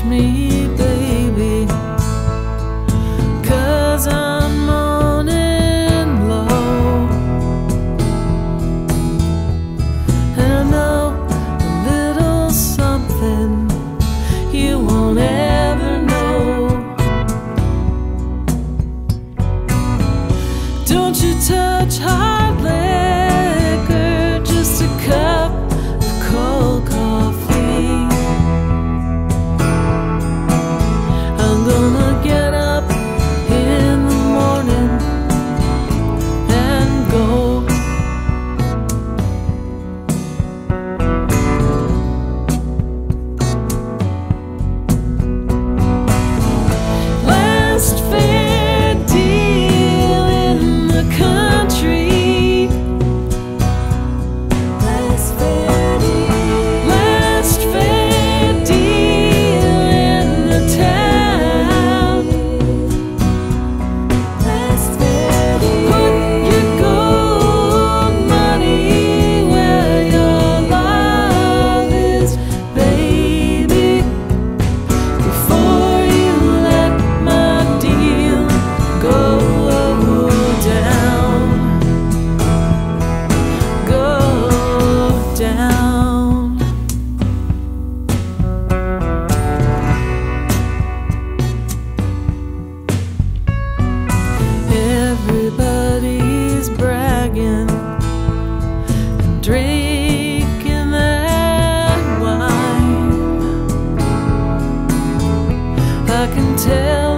touch me, I'm moaning low. And I know a little something you won't ever know. Don't you touch high. I can tell.